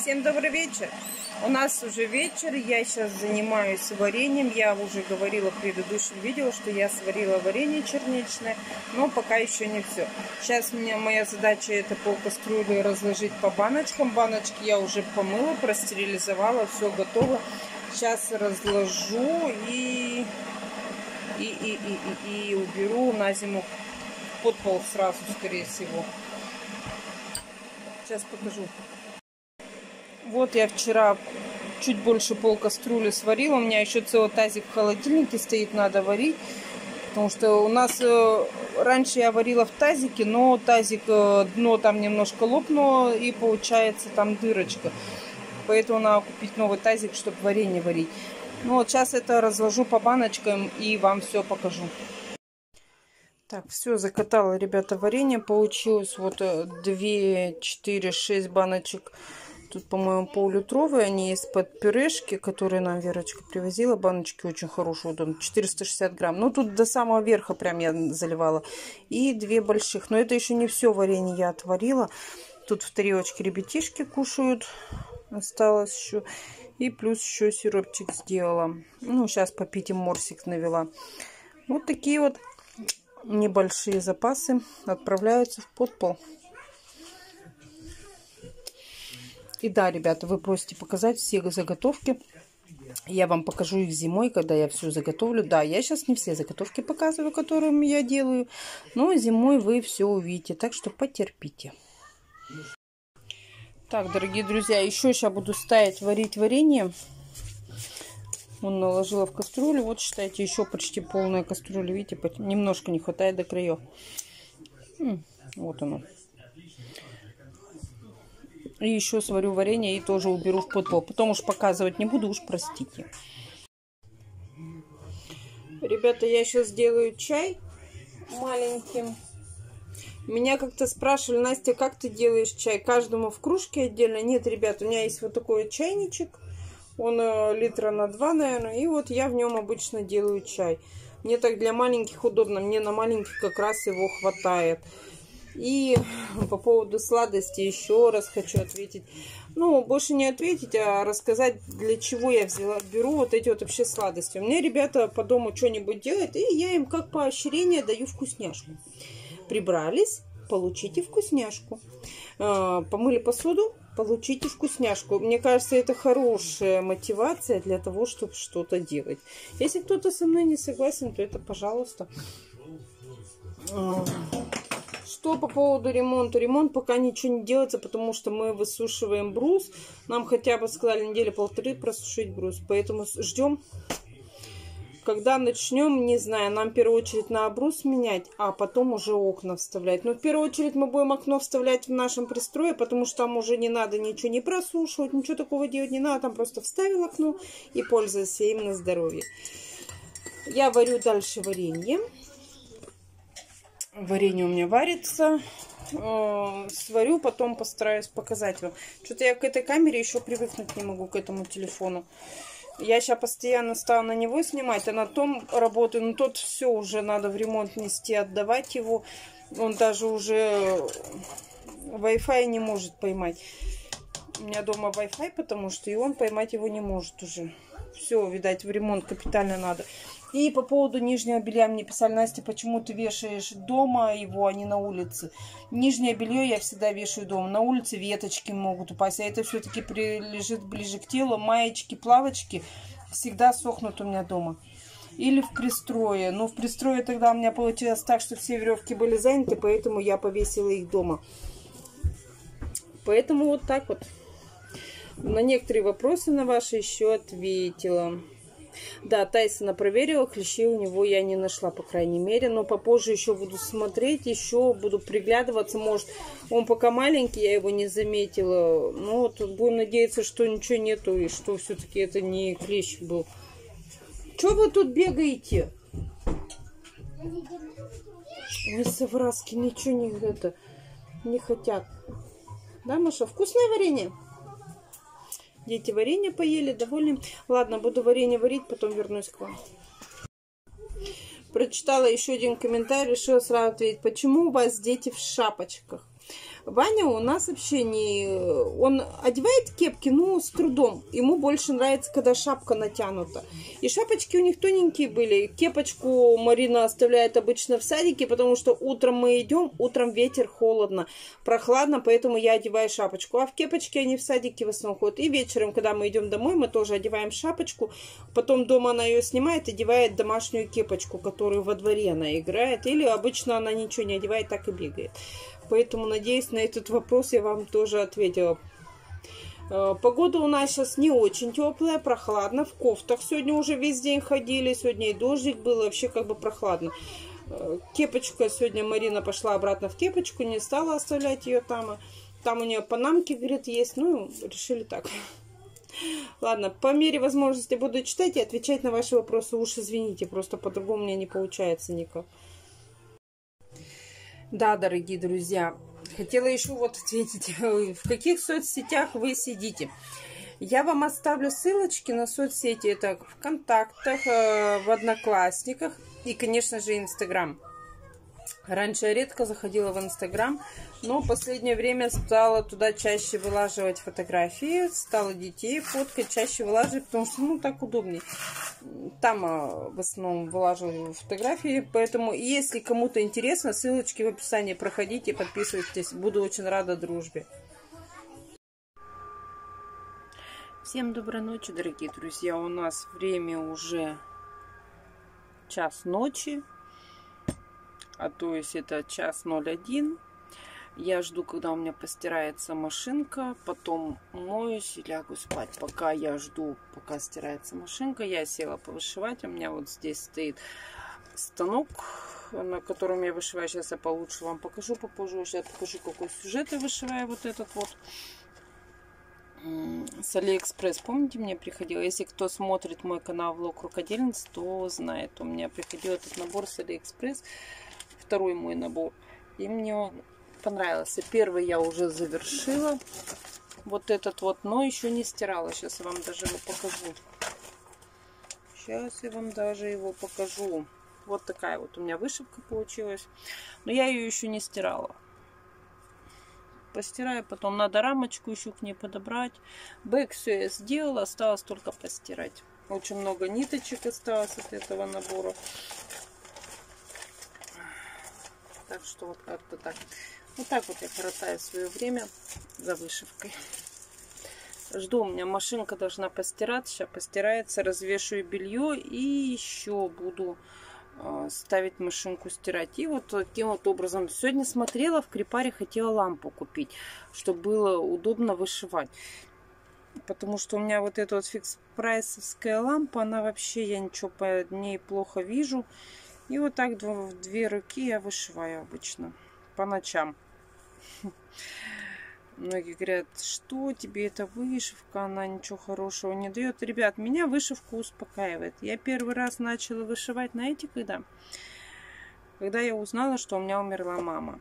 Всем добрый вечер. У нас уже вечер, я сейчас занимаюсь вареньем. Я уже говорила в предыдущем видео, что я сварила варенье черничное, но пока еще не все. Сейчас у меня моя задача это пол кастрюли разложить по баночкам. Баночки я уже помыла, простерилизовала, все готово. Сейчас разложу и, и, и, и, и, и уберу на зиму под пол сразу, скорее всего. Сейчас покажу. Вот я вчера чуть больше пол кастрюли сварила. У меня еще целый тазик в холодильнике стоит, надо варить. Потому что у нас э, раньше я варила в тазике, но тазик, э, дно там немножко лопнуло и получается там дырочка. Поэтому надо купить новый тазик, чтобы варенье варить. Ну вот сейчас это разложу по баночкам и вам все покажу. Так, все, закатала, ребята, варенье. Получилось вот 2, 4, 6 баночек Тут, по-моему, пол-литровые. Они из-под пюрешки, которые нам Верочка привозила. Баночки очень хорошие. Вот 460 грамм. Ну, тут до самого верха прям я заливала. И две больших. Но это еще не все варенье я отварила. Тут в тарелочке ребятишки кушают. Осталось еще. И плюс еще сиропчик сделала. Ну, сейчас попить им морсик навела. Вот такие вот небольшие запасы отправляются в подпол. И да, ребята, вы просите показать все заготовки. Я вам покажу их зимой, когда я все заготовлю. Да, я сейчас не все заготовки показываю, которыми я делаю. Но зимой вы все увидите. Так что потерпите. Так, дорогие друзья, еще сейчас буду ставить варить варенье. Он наложила в кастрюлю. Вот, считайте, еще почти полная кастрюля. Видите, немножко не хватает до краев. Вот оно. И еще сварю варенье и тоже уберу в подпол. Потом уж показывать не буду, уж простите. Ребята, я сейчас сделаю чай маленьким. Меня как-то спрашивали, Настя, как ты делаешь чай? Каждому в кружке отдельно? Нет, ребят, у меня есть вот такой чайничек. Он э, литра на два, наверное. И вот я в нем обычно делаю чай. Мне так для маленьких удобно. Мне на маленьких как раз его хватает. И по поводу сладости еще раз хочу ответить. Ну, больше не ответить, а рассказать, для чего я взяла, беру вот эти вот вообще сладости. У меня ребята по дому что-нибудь делают, и я им как поощрение даю вкусняшку. Прибрались, получите вкусняшку. А, помыли посуду, получите вкусняшку. Мне кажется, это хорошая мотивация для того, чтобы что-то делать. Если кто-то со мной не согласен, то это, пожалуйста. Что по поводу ремонта? Ремонт пока ничего не делается, потому что мы высушиваем брус. Нам хотя бы сказали недели полторы просушить брус. Поэтому ждем, когда начнем, не знаю. Нам в первую очередь на брус менять, а потом уже окна вставлять. Но в первую очередь мы будем окно вставлять в нашем пристрое, потому что там уже не надо ничего не просушивать, ничего такого делать не надо. Там просто вставил окно и пользуйся им на здоровье. Я варю дальше варенье. Варенье у меня варится. Э, сварю, потом постараюсь показать вам. Что-то я к этой камере еще привыкнуть не могу, к этому телефону. Я сейчас постоянно стала на него снимать, а на том работаю. Но тот все уже надо в ремонт нести, отдавать его. Он даже уже Wi-Fi не может поймать. У меня дома Wi-Fi, потому что и он поймать его не может уже. Все, видать, в ремонт капитально надо. И по поводу нижнего белья мне писали, Настя, почему ты вешаешь дома его, а не на улице? Нижнее белье я всегда вешаю дома. На улице веточки могут упасть, а это все-таки лежит ближе к телу. Маечки, плавочки всегда сохнут у меня дома. Или в пристрое. Но в пристрое тогда у меня получилось так, что все веревки были заняты, поэтому я повесила их дома. Поэтому вот так вот. На некоторые вопросы на ваши еще ответила. Да, Тайсона проверила, клещей у него я не нашла, по крайней мере. Но попозже еще буду смотреть, еще буду приглядываться. Может, он пока маленький, я его не заметила. Ну, вот будем надеяться, что ничего нету и что все-таки это не клещ был. Че вы тут бегаете? Ой, совраски, ничего не, это, не хотят. Да, Маша? Вкусное варенье? Дети варенье поели, довольны. Ладно, буду варенье варить, потом вернусь к вам. Прочитала еще один комментарий, решила сразу ответить. Почему у вас дети в шапочках? Ваня у нас вообще не... Он одевает кепки, ну, с трудом. Ему больше нравится, когда шапка натянута. И шапочки у них тоненькие были. Кепочку Марина оставляет обычно в садике, потому что утром мы идем, утром ветер, холодно, прохладно, поэтому я одеваю шапочку. А в кепочке они в садике в основном ходят. И вечером, когда мы идем домой, мы тоже одеваем шапочку. Потом дома она ее снимает, одевает домашнюю кепочку, которую во дворе она играет. Или обычно она ничего не одевает, так и бегает. Поэтому, надеюсь, на этот вопрос я вам тоже ответила. Э, погода у нас сейчас не очень теплая, прохладно. В кофтах сегодня уже весь день ходили. Сегодня и дождик был, вообще как бы прохладно. Э, кепочка сегодня Марина пошла обратно в кепочку, не стала оставлять ее там. Там у нее панамки, говорит, есть. Ну, решили так. Ладно, по мере возможности буду читать и отвечать на ваши вопросы. Уж извините, просто по-другому мне не получается никак. Да, дорогие друзья, хотела еще вот ответить, в каких соцсетях вы сидите. Я вам оставлю ссылочки на соцсети, это в контактах, э, в Одноклассниках и, конечно же, Инстаграм. Раньше я редко заходила в Инстаграм, но в последнее время стала туда чаще вылаживать фотографии, стала детей фоткать, чаще вылаживать, потому что, ну, так удобнее. Там а, в основном вылаживаю фотографии, поэтому, если кому-то интересно, ссылочки в описании, проходите, подписывайтесь, буду очень рада дружбе. Всем доброй ночи, дорогие друзья. У нас время уже час ночи а то есть это час 01. Я жду, когда у меня постирается машинка, потом моюсь и лягу спать. Пока я жду, пока стирается машинка, я села повышивать. У меня вот здесь стоит станок, на котором я вышиваю. Сейчас я получше вам покажу попозже. Сейчас покажу, какой сюжет я вышиваю. Вот этот вот с Алиэкспресс. Помните, мне приходил? Если кто смотрит мой канал Влог Рукодельниц, то знает. У меня приходил этот набор с Алиэкспресс второй мой набор. И мне он понравился. Первый я уже завершила. Вот этот вот, но еще не стирала. Сейчас я вам даже его покажу. Сейчас я вам даже его покажу. Вот такая вот у меня вышивка получилась. Но я ее еще не стирала. Постираю, потом надо рамочку еще к ней подобрать. Бэк все я сделала, осталось только постирать. Очень много ниточек осталось от этого набора. Так что вот как-то так. Вот так вот я коротаю свое время за вышивкой. Жду, у меня машинка должна постираться. Сейчас постирается, развешиваю белье и еще буду э, ставить машинку стирать. И вот таким вот образом. Сегодня смотрела, в Крипаре хотела лампу купить, чтобы было удобно вышивать. Потому что у меня вот эта вот фикс прайсовская лампа, она вообще, я ничего по ней плохо вижу. И вот так в две руки я вышиваю обычно по ночам. Многие говорят, что тебе эта вышивка, она ничего хорошего не дает. Ребят, меня вышивка успокаивает. Я первый раз начала вышивать, знаете, когда? Когда я узнала, что у меня умерла мама.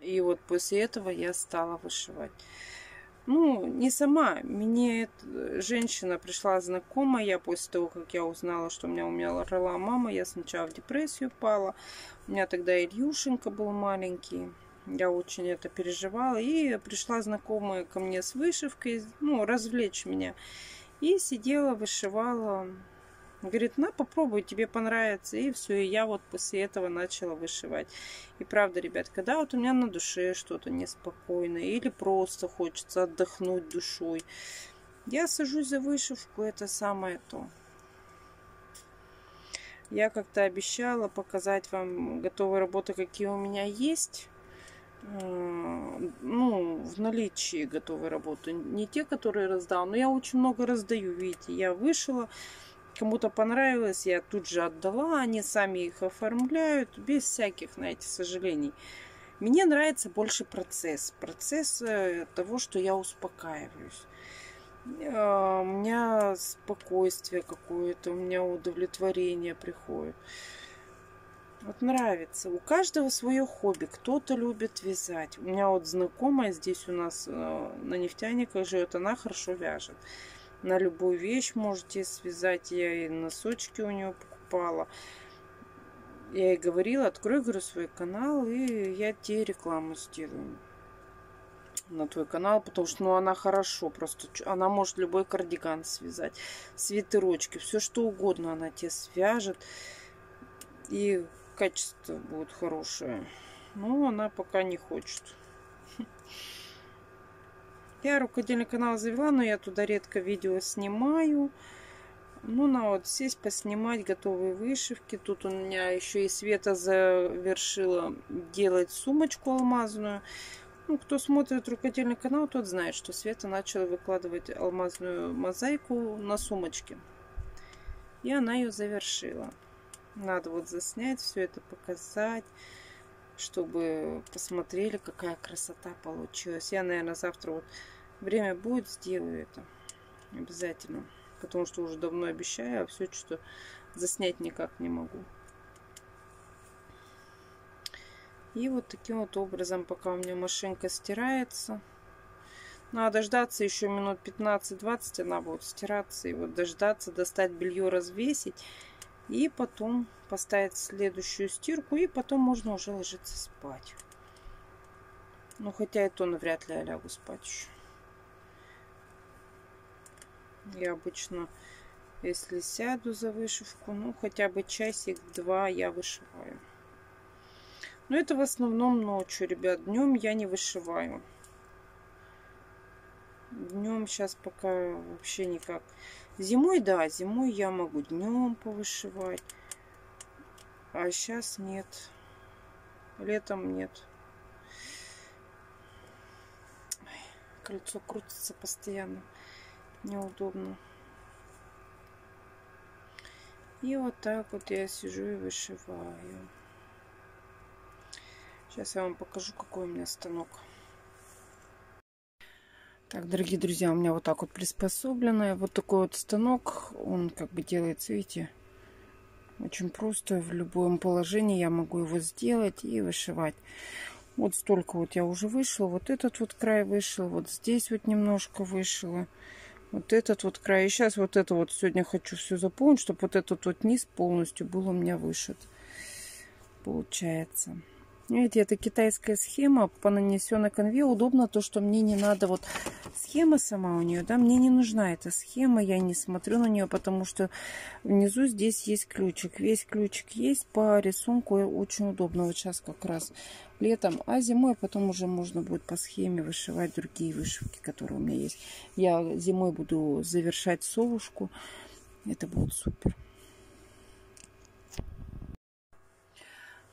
И вот после этого я стала вышивать. Ну, не сама. Мне эта женщина пришла знакомая после того, как я узнала, что у меня умерла мама. Я сначала в депрессию пала. У меня тогда Ильюшенька был маленький. Я очень это переживала. И пришла знакомая ко мне с вышивкой, ну, развлечь меня. И сидела, вышивала Говорит, на, попробуй, тебе понравится. И все, и я вот после этого начала вышивать. И правда, ребят, когда вот у меня на душе что-то неспокойное, или просто хочется отдохнуть душой, я сажусь за вышивку, это самое то. Я как-то обещала показать вам готовые работы, какие у меня есть. Ну, в наличии готовые работы. Не те, которые раздал, но я очень много раздаю. Видите, я вышила кому-то понравилось, я тут же отдала, они сами их оформляют, без всяких, знаете, сожалений. Мне нравится больше процесс, процесс э, того, что я успокаиваюсь. Э, у меня спокойствие какое-то, у меня удовлетворение приходит. Вот нравится. У каждого свое хобби. Кто-то любит вязать. У меня вот знакомая здесь у нас э, на нефтяниках живет, она хорошо вяжет на любую вещь можете связать. Я и носочки у нее покупала. Я ей говорила, открой, говорю, свой канал, и я тебе рекламу сделаю на твой канал, потому что ну, она хорошо, просто она может любой кардиган связать, свитерочки, все что угодно она тебе свяжет, и качество будет хорошее. Но она пока не хочет. Я рукодельный канал завела, но я туда редко видео снимаю. Ну, на вот сесть, поснимать готовые вышивки. Тут у меня еще и Света завершила делать сумочку алмазную. Ну, кто смотрит рукодельный канал, тот знает, что Света начала выкладывать алмазную мозаику на сумочке. И она ее завершила. Надо вот заснять, все это показать чтобы посмотрели, какая красота получилась. Я, наверное, завтра вот время будет, сделаю это. Обязательно. Потому что уже давно обещаю, а все что заснять никак не могу. И вот таким вот образом, пока у меня машинка стирается, надо дождаться еще минут 15-20, она будет стираться. И вот дождаться, достать белье, развесить. И потом поставить следующую стирку. И потом можно уже ложиться спать. Ну, хотя и то навряд ли я лягу спать еще. Я обычно, если сяду за вышивку, ну, хотя бы часик-два я вышиваю. Но это в основном ночью, ребят. Днем я не вышиваю. Днем сейчас пока вообще никак. Зимой, да, зимой я могу днем повышивать. А сейчас нет. Летом нет. Кольцо крутится постоянно. Неудобно. И вот так вот я сижу и вышиваю. Сейчас я вам покажу, какой у меня станок. Так, дорогие друзья, у меня вот так вот приспособленный вот такой вот станок. Он как бы делается, видите, очень просто. В любом положении я могу его сделать и вышивать. Вот столько вот я уже вышла. Вот этот вот край вышел. Вот здесь вот немножко вышла. Вот этот вот край. И сейчас вот это вот сегодня хочу все заполнить, чтобы вот этот вот низ полностью был у меня вышит. Получается. Видите, это китайская схема по нанесенной конве. Удобно то, что мне не надо вот схема сама у нее, да, мне не нужна эта схема, я не смотрю на нее, потому что внизу здесь есть ключик. Весь ключик есть по рисунку, очень удобно. Вот сейчас как раз летом, а зимой потом уже можно будет по схеме вышивать другие вышивки, которые у меня есть. Я зимой буду завершать совушку. Это будет супер.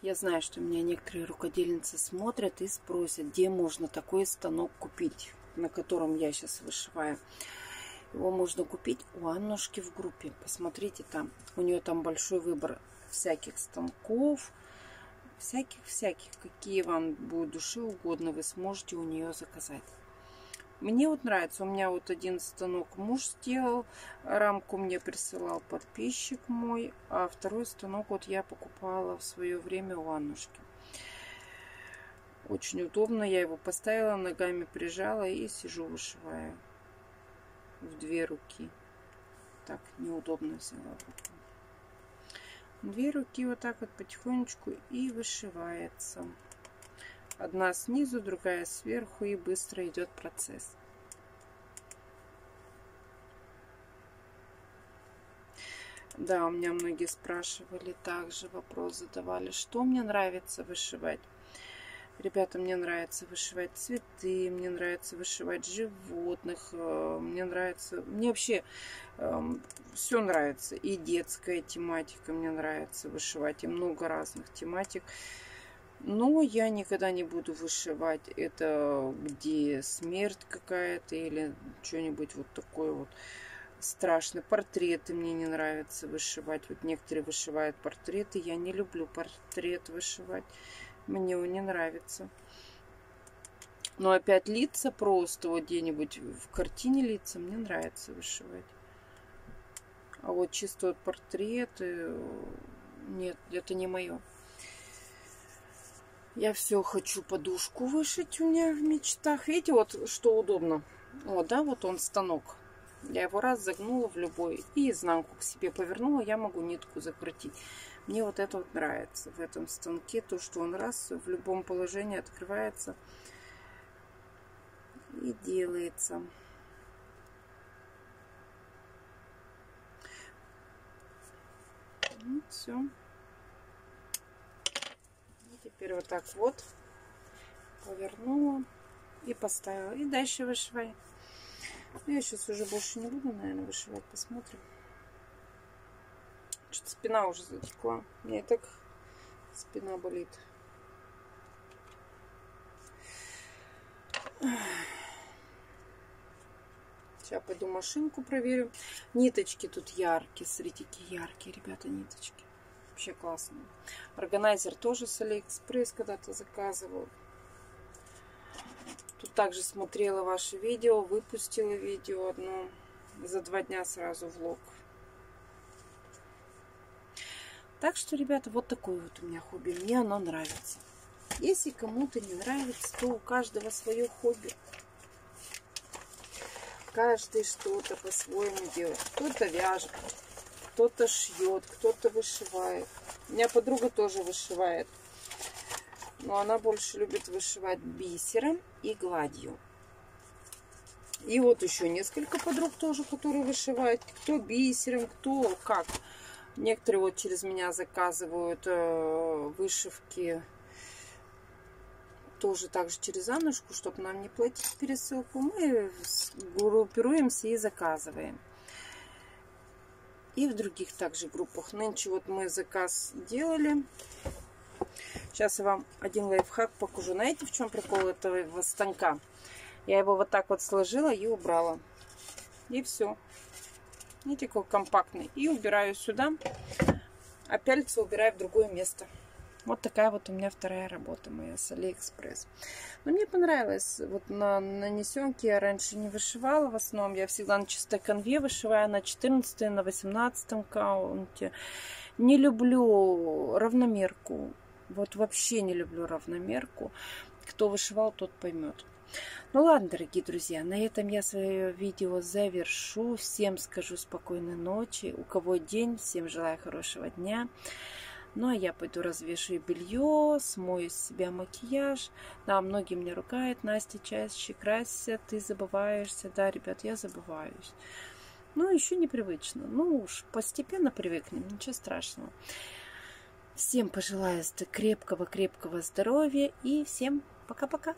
Я знаю, что меня некоторые рукодельницы смотрят и спросят, где можно такой станок купить, на котором я сейчас вышиваю. Его можно купить у Аннушки в группе. Посмотрите там. У нее там большой выбор всяких станков. Всяких-всяких. Какие вам будет души угодно, вы сможете у нее заказать. Мне вот нравится. У меня вот один станок муж сделал. Рамку мне присылал подписчик мой. А второй станок вот я покупала в свое время у Аннушки. Очень удобно. Я его поставила, ногами прижала и сижу вышиваю. В две руки. Так, неудобно взяла руку. Две руки вот так вот потихонечку и вышивается. Одна снизу, другая сверху и быстро идет процесс. Да, у меня многие спрашивали также, вопрос задавали, что мне нравится вышивать. Ребята, мне нравится вышивать цветы, мне нравится вышивать животных, э, мне нравится, мне вообще э, эм, все нравится. И детская тематика мне нравится вышивать, и много разных тематик. Но я никогда не буду вышивать это, где смерть какая-то или что-нибудь вот такое вот страшное. Портреты мне не нравится вышивать. Вот некоторые вышивают портреты. Я не люблю портрет вышивать. Мне он не нравится. Но опять лица просто вот где-нибудь в картине лица мне нравится вышивать. А вот чисто вот портреты, нет, это не мое. Я все хочу подушку вышить у меня в мечтах. Видите, вот что удобно. Вот, да, вот он станок. Я его раз загнула в любой и изнанку к себе повернула, я могу нитку закрутить. Мне вот это вот нравится в этом станке, то, что он раз в любом положении открывается и делается. Ну, все. Теперь вот так вот повернула и поставила. И дальше вышивай. Ну, я сейчас уже больше не буду, наверное, вышивать. Посмотрим. Что-то спина уже затекла. Мне так спина болит. Сейчас пойду машинку проверю. Ниточки тут яркие. Смотрите, какие яркие, ребята, ниточки. Вообще классные. Органайзер тоже с Алиэкспресс когда-то заказывал. Тут также смотрела ваше видео, выпустила видео одно. За два дня сразу влог. Так что, ребята, вот такое вот у меня хобби. Мне оно нравится. Если кому-то не нравится, то у каждого свое хобби. Каждый что-то по-своему делает. Кто-то вяжет, кто-то шьет, кто-то вышивает. У меня подруга тоже вышивает. Но она больше любит вышивать бисером и гладью. И вот еще несколько подруг тоже, которые вышивают. Кто бисером, кто как. Некоторые вот через меня заказывают э, вышивки тоже также через Аннушку, чтобы нам не платить пересылку. Мы группируемся и заказываем. И в других также группах. Нынче вот мы заказ делали. Сейчас я вам один лайфхак покажу. Знаете, в чем прикол этого станка? Я его вот так вот сложила и убрала. И все. Видите, какой компактный. И убираю сюда. А пяльца убираю в другое место. Вот такая вот у меня вторая работа моя с Алиэкспресс. Но мне понравилось. Вот на нанесенке я раньше не вышивала в основном. Я всегда на чистой конве вышиваю на 14 на 18 каунте. Не люблю равномерку. Вот вообще не люблю равномерку. Кто вышивал, тот поймет. Ну ладно, дорогие друзья, на этом я свое видео завершу. Всем скажу спокойной ночи. У кого день, всем желаю хорошего дня. Ну, а я пойду развешу белье, смою с себя макияж. Да, многие меня ругают, Настя, чаще красься, ты забываешься. Да, ребят, я забываюсь. Ну, еще непривычно. Ну уж, постепенно привыкнем, ничего страшного. Всем пожелаю крепкого-крепкого здоровья и всем пока-пока.